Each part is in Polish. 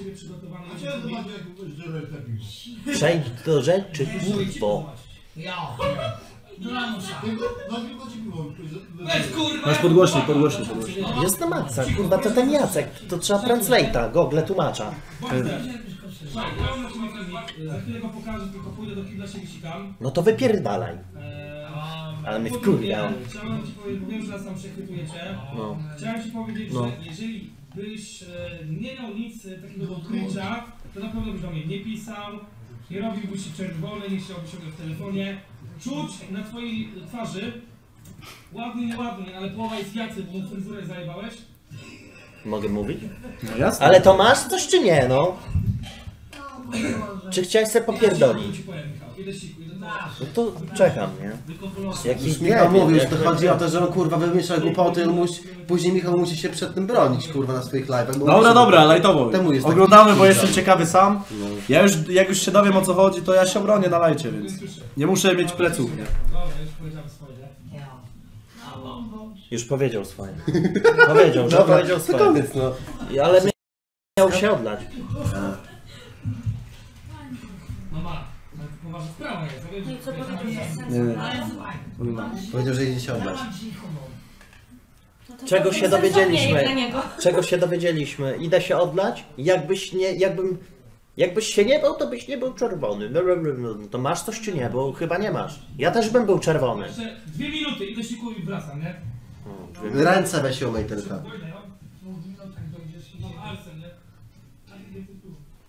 ciebie przygotowany. A chciałem zobaczyć jak żelek taki. Przejdź do rzeczy, kurwo. Ja. No muszę. Tylko, no tylko ci było. Weź kurwa! Masz podgłośnik, podgłośnik, podgłośnik. Jest na maksa, kurwa, to ten Jacek, to trzeba translate'a, gogle tłumacza. Za chwilę go pokażę, tylko pójdę do kibla się wysikam. No to wypierdalaj. Eee, Ale mnie wkurwiał. Chciałem ci powiedzieć, wiem, że nas tam przechwytujecie. No. Chciałem ci powiedzieć, No. że jeżeli byś e, nie miał nic e, takiego do ukrycia, to na pewno byś do mnie nie pisał, nie robiłbyś się czerwony, nie chciałbyś się w telefonie. Czuć na twojej twarzy, ładnie, nieładnie, ale połowa jest jacy, bo mu fryzurę zajebałeś. Mogę mówić? No jasne. Ale to masz coś czy nie, no? Czy chciałeś sobie popierdolić? Ci powiem, Michał, idę siku, do... No to czekam, nie? Jakiś Już Michał nie mówił, że to chodzi o to, że on kurwa wymyśla głupoty, on musi, później Michał musi się przed tym bronić kurwa na swoich live'ach. bo Dobra, musi- dobra, lajtowo. Temu jest taki Oglądamy, bo jestem ciekawy sam. Ja już, jak już się dowiem o co chodzi, to ja się obronię na lajcie, więc nie muszę mieć pleców, nie? Dobra, już powiedziałem swoje. Już powiedział swoje. Powiedział, że Dobra, powiedział to swoje. koniec no. Ale miał się odlać. No ma, ale to poważna sprawa jest. ja wiem, że- No i co powiedział? Nie, nie. Ale Powiedział, że idzie się oddać. No Czego się dowiedzieliśmy? Czego się dowiedzieliśmy? Idę się odlać? Jakbyś nie, jakbym... Jakbyś się nie bał, to byś nie był czerwony. No, no, no, no. To masz coś czy nie? Bo chyba nie masz. Ja też bym był czerwony. Jeszcze dwie minuty, idę siku i wracam, nie? Ręce weź umyj tylko. I nie?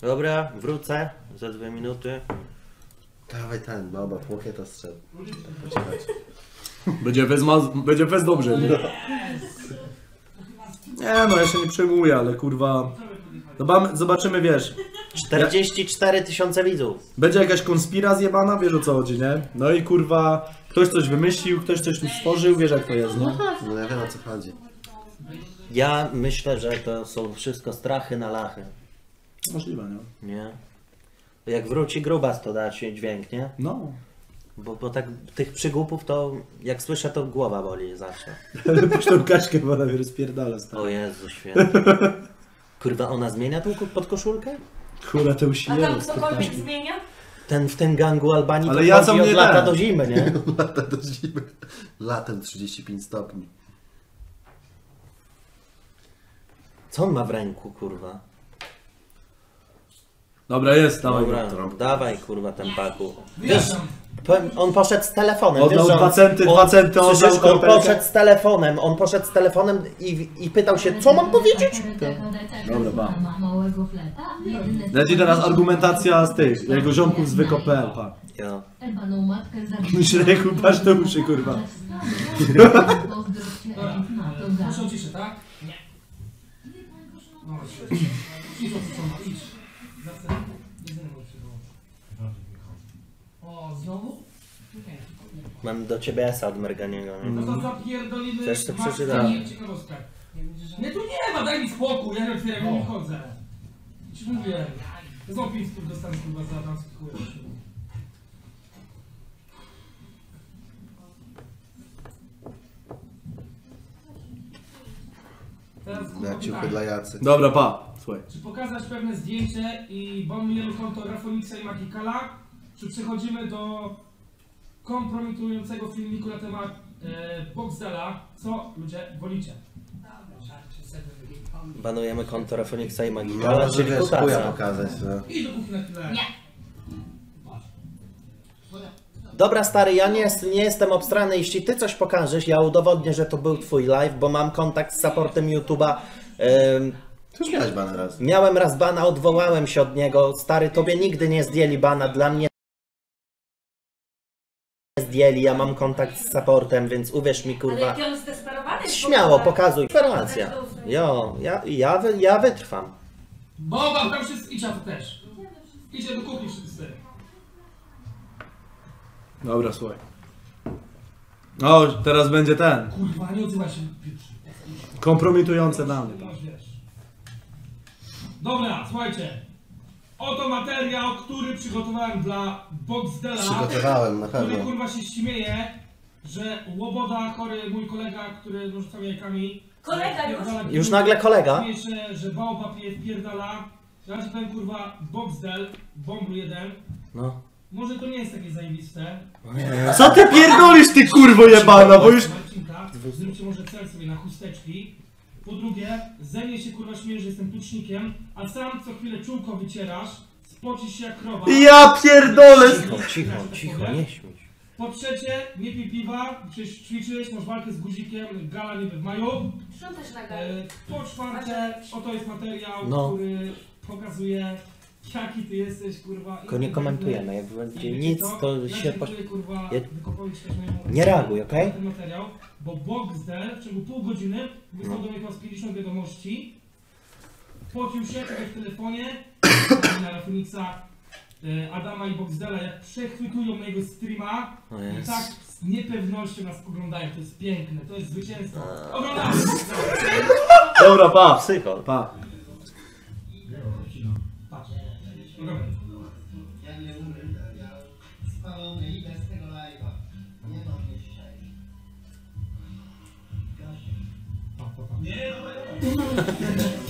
Dobra, wrócę za dwie minuty. Dawaj ten, dobra, płokieta strzel. Będzie fez, ma, będzie fez dobrze, nie? Nie no, ja się nie przejmuję, ale kurwa... Zoba- Zobaczymy, wiesz, 44 tysiące widzów. będzie jakaś konspira zjebana, wiesz o co chodzi, nie? No i kurwa, ktoś coś wymyślił, ktoś coś tu stworzył, wiesz jak to jest, nie? No ja wiem o co chodzi. Ja myślę, że to są wszystko strachy na lachy. Możliwe, nie? Nie? Jak wróci grubas, to da się dźwięk, nie? No. Bo, bo tak tych przygłupów to jak słyszę, to głowa boli zawsze. Puść tą kaczkę, bo ona mnie rozpierdala, stary. O Jezu święty. Kurwa, ona zmienia tą ko- podkoszulkę? Kurwa, to A tam ktokolwiek zmienia? Ten w tym gangu Albanii Ale to ja chodzi co od mnie lata ten. do zimy, nie? Lata do zimy. Latem 35 stopni. Co on ma w ręku, kurwa? Dobra, jest, dawaj. Dobra, dawaj kurwa ten paku. Wiesz, powiem- on poszedł z telefonem. Oddał wiesz, on- dwa centy, on- dwa centy, oddał on poszedł z telefonem, on poszedł z telefonem i, i pytał się, co mam powiedzieć? Dobra, ba. Leci teraz argumentacja z tych, jego ziomków z Wykopel, pa. Ja. Ślechu, patrz te uszy, kurwa. Proszę o ciszę, tak? Nie. No, idź. Idź, idź. O, znowu? Mam do ciebie esa od Merganiego. nie? No to zapierdolimy... Chcesz to przeczytać? nie, ciekawostka. Nie, tu nie ma, daj mi spokój, ja nie otwieram, ja nie chodzę. Ci mówię. Znowu 5 stów dostanę chyba za damski chuj. Teraz kurwa Na ciuchy pytanie. dla jacy. Dobra, pa. Słuchaj. Czy pokazać pewne zdjęcie i bombujemy konto Rafoniksa i Magikala? Czy przechodzimy do kompromitującego filmiku na temat e, Boxdela? Co ludzie wolicie? Banujemy konto Rafoniksa i No, Magikala, że czyli wiesz, chuja kutasa. pokazać, no. I do kuchni na chwilę. Nie. Dobra stary, ja nie, jest, nie jestem obstrany, jeśli ty coś pokażesz, ja udowodnię, że to był twój live, bo mam kontakt z supportem YouTube'a. Ym, Ty już miałeś ban raz. miałem raz bana, odwołałem się od niego. Stary, tobie nigdy nie zdjęli bana, dla mnie zdjęli, ja mam kontakt z supportem, więc uwierz mi Ale kurwa. jaki on zdesperowany jest Śmiało, pokazuj. Informacja. Jo, ja, ja, wy- ja wytrwam. Boba, tam wszyscy, a to też. Idzie do kuchni wszyscy. Dobra, słuchaj. O, teraz będzie ten. Kurwa, nie odzywaj się. Kompromitujące dla mnie. Dobra, słuchajcie. Oto materiał, który przygotowałem dla Boxdela. Przygotowałem, na który pewno. kurwa się śmieje, że Łoboda, chory mój kolega, który rzucał jajkami. Kolega już? wpierdala Już nagle kolega. Śmieje się, że Baobab je wpierdala. Ja ci powiem kurwa, Boxdel, Bomblu 1, No. może to nie jest takie zajebiste. Co ty pierdolisz ty kurwo jebana, bo już... Zróbcie może cel sobie na chusteczki. Po drugie, ze mnie się kurwa śmieje, że jestem tucznikiem, a sam co chwilę czółko wycierasz, spocisz się jak krowa. Ja pierdolę! Cicho, cicho, cicho, nie śmiej się. Po trzecie, nie pij piwa, przecież ćwiczyłeś, masz walkę z guzikiem, gala niby w maju. Sprzątasz na galę. E, po czwarte, oto jest materiał, No. który pokazuje jaki ty jesteś, kurwa. Tylko nie komentujemy, jak będzie I nic, to ja się... Po... dziękuję, kurwa, Ja- Nie reaguj, okej? ten materiał, bo Boxdel w ciągu pół godziny wysłał No. do mnie chyba z 50 wiadomości, pocił się czekał w telefonie, na Rafunixa e, Adama i Boxdela, jak przechwytują mojego streama O i Jezu. tak z niepewnością nas oglądają, to jest piękne, to jest zwycięstwo. Oglądamy! Dobra, pa. Psycho. Pa.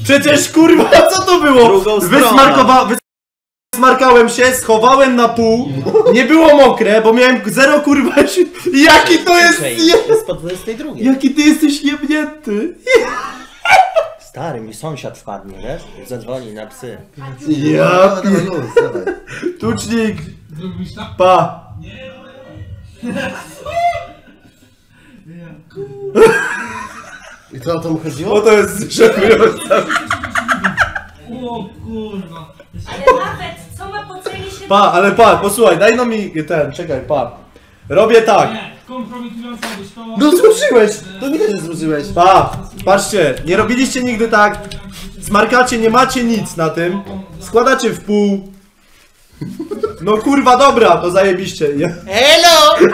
Przecież kurwa, co to było? Drugą stronę. Wysmarkowa... Wysmarkałem się, schowałem na pół, nie było mokre, bo miałem zero kurwa... si- Jaki to jest... Je- jest po 22. Jaki ty jesteś jebnięty. Stary, mi sąsiad wpadnie, wiesz? Zadzwoni na psy. Ja Dawaj, dawaj, luz, dawaj. Tucznik, tak? pa. I to o to mu O chodziło? to jest szokujące. O kurwa. Ale nawet co ma po cenie się... Pa, ale pa, posłuchaj, daj no mi ten, czekaj, pa. Robię tak. Nie, to... No złożyłeś! To widać, że złożyłeś. Pa, patrzcie, nie robiliście nigdy tak. Smarkacie, nie macie nic na tym. Składacie w pół. No kurwa, dobra, to zajebiście. Nie? Hello!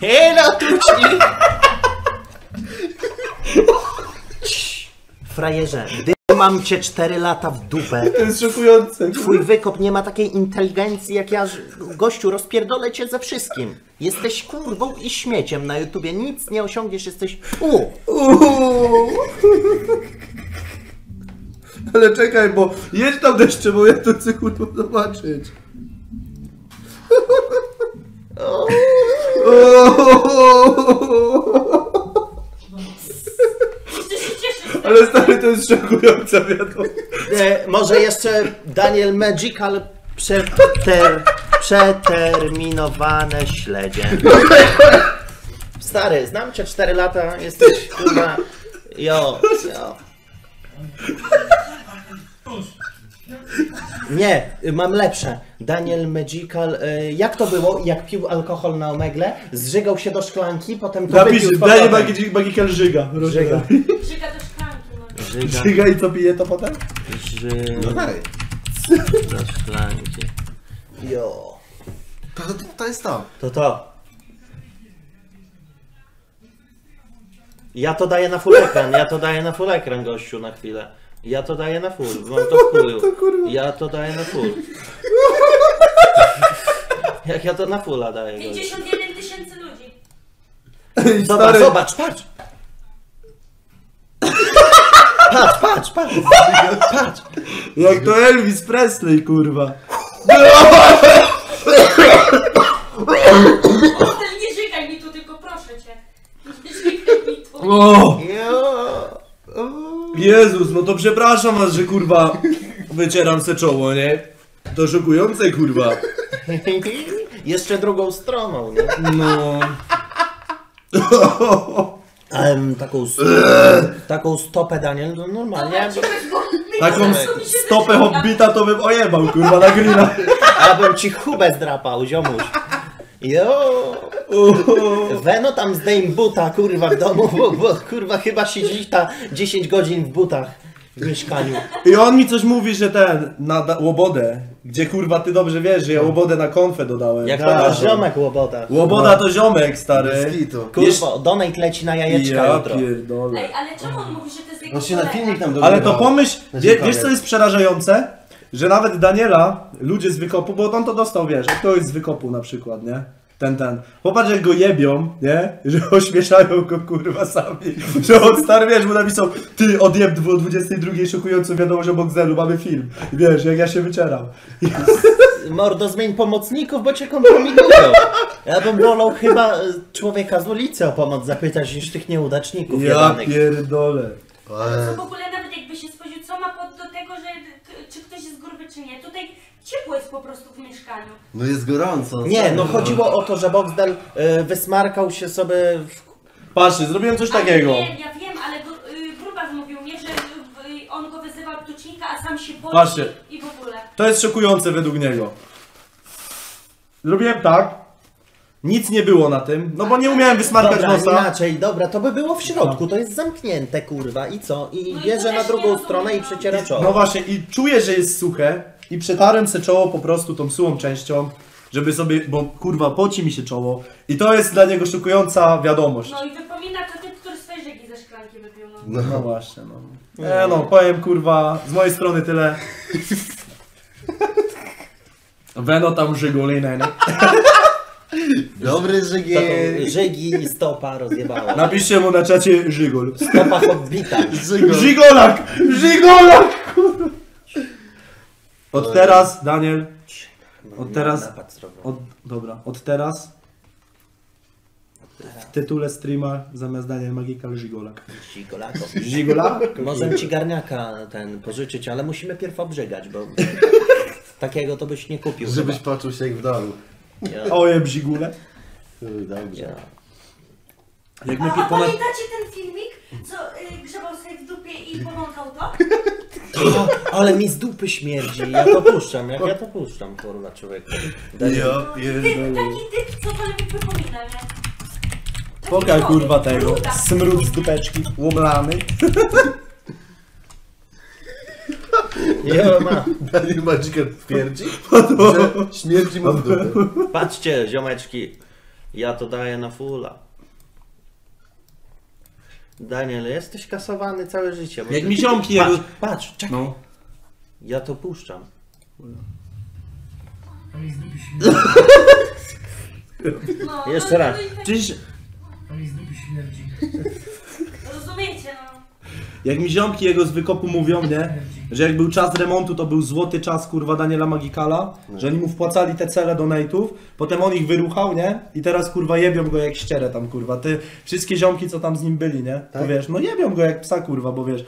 Hello, tuczki! Frajerze, gdy mam cię 4 lata w dupę, To jest szokujące. twój wykop nie ma takiej inteligencji jak ja, gościu, rozpierdolę cię ze wszystkim. Jesteś kurwą i śmieciem na YouTubie, nic nie osiągniesz, jesteś... U! Uuu. Ale czekaj, bo jedź tam deszcze, bo ja to chcę kurwa zobaczyć. Jeszcze się cieszę. Ale stary, to jest szokujące wiadomo. E, może jeszcze Daniel Magical przeter, przeterminowane śledzie. Stary, znam cię 4 lata, jesteś kurwa... Jo, jo. Nie, mam lepsze. Daniel Magical, y, jak to było, jak pił alkohol na omegle, zżygał się do szklanki, potem to Napisz, wypił z powrotem. Magi- Magical Żyga. Żyga. No. Żyga, Żyga i co pije to potem? żyga do szklanki. Jo. To, to, to jest to. To to. Ja to daję na full ekran, ja to daję na full ekran gościu na chwilę. Ja to daję na full, mam to w chuju. Ja to daję na full. Jak ja to na fulla daję gościu. 51 tysięcy ludzi. Zobacz, Stary. zobacz, patrz! Patrz, patrz, patrz! Patrz! Jak to Elvis Presley, kurwa. Nie żygaj mi tu, tylko proszę cię. Nie żygaj mi tu. O! Jezus, no to przepraszam was, że kurwa wycieram se czoło, nie? To szokujące, kurwa. Jeszcze drugą stroną, nie? No. Em, taką, taką stopę Daniel, no normalnie. Cię bo... Taką się stopę hobbita to bym ojebał, kurwa, na grilla. Ja bym ci chubę zdrapał, ziomuś. Jo! Weno tam zdejm buta, kurwa, w domu, bo, bo kurwa chyba siedzi ta 10 godzin w butach w mieszkaniu. I on mi coś mówi, że ten, na da- łobodę, gdzie kurwa ty dobrze wiesz, że ja łobodę na konfę dodałem. Jak to nasz ziomek łobota. Łoboda to ziomek, stary. Skitu. Kurwa, donate leci na jajeczka Ja jutro. pierdolę. Ej, ale czemu on mówi, że to jest jego On się na kolega? filmik tam Ale to pomyśl, wie, wiesz co jest przerażające? Że nawet Daniela, ludzie z wykopu, bo on to dostał, wiesz, ktoś z wykopu na przykład, nie? Ten, ten. Popatrz jak go jebią, nie? Że ośmieszają go kurwa sami. Że on stary, wiesz, mu napisał, ty odjeb o 22 szokującą wiadomość o Boxelu, mamy film. I wiesz, jak ja się wycieram. Mordo, zmień pomocników, bo cię kompromitują. Ja bym wolał chyba e, człowieka z ulicy o pomoc zapytać niż tych nieudaczników Ja jebanych. pierdolę. Co w ogóle nawet jakby się spojrzeć, co ma pod do tego, że k- czy ktoś jest gruby, czy nie. Tutaj ciepło jest po prostu w mieszkaniu. No jest gorąco. Nie, no chodziło o to, że Boxdel e, wysmarkał się sobie w... Patrzcie, zrobiłem coś takiego. Nie, ja wiem, ale gru, y, Grubas mówił mnie, że y, on go wyzywał tucznika, a sam się boi Patrzcie. i w ogóle. To jest szokujące według niego. Zrobiłem tak. Nic nie było na tym, no bo nie umiałem wysmarkać Dobra, nosa. inaczej, dobra, to by było w środku, to jest zamknięte, kurwa, i co? I No i bierze to na też drugą nie stronę i przeciera czoło. No właśnie, i czuję, że jest suche i przetarłem se czoło po prostu tą sułą częścią, żeby sobie, bo kurwa, poci mi się czoło i to jest dla niego szokująca wiadomość. No i wypomina to typ, który swoje rzeki ze szklanki wypił. No. No. No właśnie, no. E, no, powiem kurwa, z mojej strony tyle. Weno tam żygulinę, nie? Dobry żygiel. Taką Żygi i stopa rozjebała. Napiszcie mu na czacie żygol. Stopa hobbita. Żygol. Żigolak! Żigolak! Od teraz, Daniel, Od teraz- od, dobra, od teraz w tytule streama zamiast Daniel Magikal Żigolak. Żigolako. Żigolak? Możemy ci garniaka ten pożyczyć, ale musimy pierw obrzygać, bo takiego to byś nie kupił. Żebyś poczuł się jak w domu. chyba. Ja, Ojeb Żigule. Uj, Dobrze. ja. Jak A, my ponad... pamiętacie ten filmik, co y, grzebał sobie w dupie i powąchał to? O, ale mi z dupy śmierdzi, ja to puszczam, jak ja to puszczam, kurwa, człowieku. Daj- Ja Typ, pierdolę. taki typ, co to mi wypomina, nie? Taki Pokaż kurwa tego. bruda. Smród z dupeczki. Łomlany. Jo, ma. Daniel Magiker twierdzi, że śmierdzi mu w dupę. Patrzcie, ziomeczki, ja to daję na fulla. Daniel, jesteś kasowany całe życie. Jak ty- mi ziomki Patrz, jego... patrz, czekaj. No. Ja to puszczam. No, Jeszcze no, raz. no i tak- Czyż... Rozumiecie, no. Jak mi ziomki jego z wykopu mówią, nie? Że jak był czas remontu, to był złoty czas, kurwa, Daniela Magikala, że oni mu wpłacali te cele donate'ów, potem on ich wyruchał, nie? I teraz, kurwa, jebią go jak ścierę tam, kurwa. Ty, wszystkie ziomki, co tam z nim byli, nie? To Tak? wiesz, no jebią go jak psa, kurwa, bo wiesz...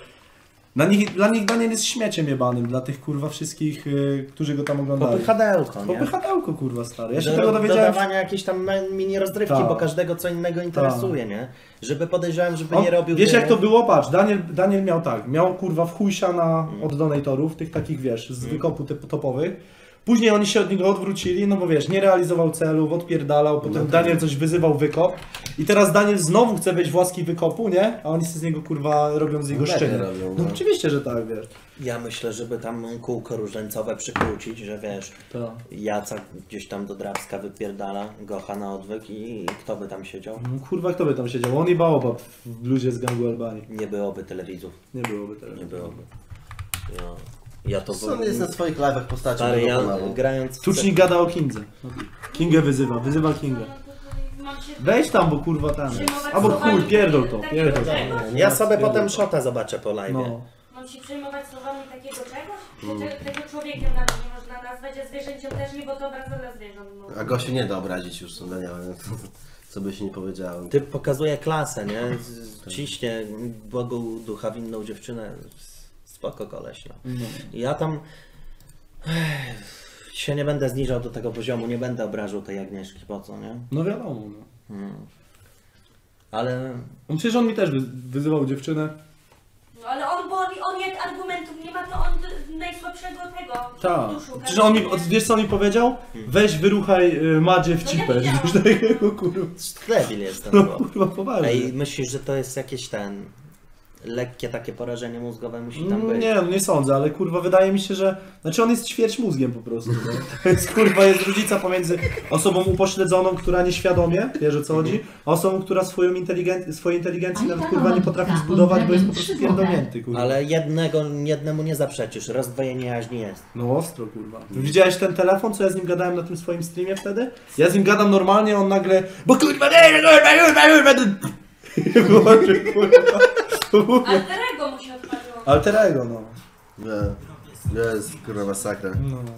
Dla nich, dla nich Daniel jest śmieciem jebanym, dla tych, kurwa, wszystkich, y, którzy go tam oglądali. Popychadełko, nie? Popychadełko, kurwa, stary. Ja się Do- tego dowiedziałem... Dodawania jakiejś tam mini rozrywki, Tak. bo każdego co innego interesuje, nie? Żeby podejrzewałem, żeby On, nie robił... wiesz jak to było? Patrz, Daniel, Daniel miał tak, miał kurwa w chuj siana od donatorów, tych takich wiesz, z wykopu typ topowych. Później oni się od niego odwrócili, no bo wiesz, nie realizował celów, odpierdalał, potem Daniel coś wyzywał wykop. I teraz Daniel znowu chce wejść w łaski wykopu, nie? A oni sobie z niego kurwa robią z jego szczenie. robią, No no. oczywiście, że tak, wiesz. Ja myślę, żeby tam kółko różańcowe przykrócić, że wiesz, To. Jacek gdzieś tam do Drabska wypierdala, Gocha na odwyk i, i kto by tam siedział? No, kurwa, kto by tam siedział? On i Baobab w bluzie z gangu Albanii. Nie byłoby telewizów, Nie byłoby tego. nie byłoby. Ja, ja to... On jest na swoich live'ach postacią Stary, ja grając... Tucznik gada o Kingze. Kingę wyzywa, wyzywa Kingę. Wejdź tam, bo kurwa tam. przejmować Albo chuj, pierdol to, pierdol to. Ja sobie potem to. szota zobaczę po live. No. Mam się przejmować słowami takiego czegoś? Mm. Tego człowiekiem nawet nie można nazwać, a zwierzęciem też nie, bo to obraza dla zwierząt. A Gosiu nie da obrazić już nie? co by się nie powiedziało. Typ pokazuje klasę, nie? Ciśnie Bogu ducha winną dziewczynę. Spoko koleś, no. Ja tam ech, się nie będę zniżał do tego poziomu, nie będę obrażał tej Agnieszki, po co, nie? No wiadomo, no. Ale No Przecież on mi też wy- wyzywał dziewczynę. no ale on, bo on, on jak argumentów nie ma, to on najsłabszego tego Tak. duszu. Przecież on mi, wiesz co on mi powiedział? Weź wyruchaj y, Madzie w No cipę. ja widziałam. Coś takiego, kurwa. debil jestem, No bo... kurwa, poważnie. Ej, myślisz, że to jest jakiś ten... lekkie takie porażenie mózgowe musi tam być. Nie, no nie sądzę, ale kurwa wydaje mi się, że... Znaczy on jest ćwierć mózgiem po prostu. No. Jest kurwa, jest różnica pomiędzy osobą upośledzoną, która nieświadomie, wiesz o co chodzi, a osobą, która swoją inteligen... swojej inteligencji nawet kurwa nie potrafi zbudować, bo jest po prostu pierdolnięty kurwa. Ale jednego, jednemu nie zaprzeczysz, rozdwojenie jaźni jest. No ostro kurwa. Widziałeś ten telefon, co ja z nim gadałem na tym swoim streamie wtedy? Ja z nim gadam normalnie, on nagle... Bo kurwa, nie, kurwa, kurwa, kurwa, Boże, kurwa. Alterego mu się odpaliło. Alterego, no. Nie. Jest kurwa masakra. no.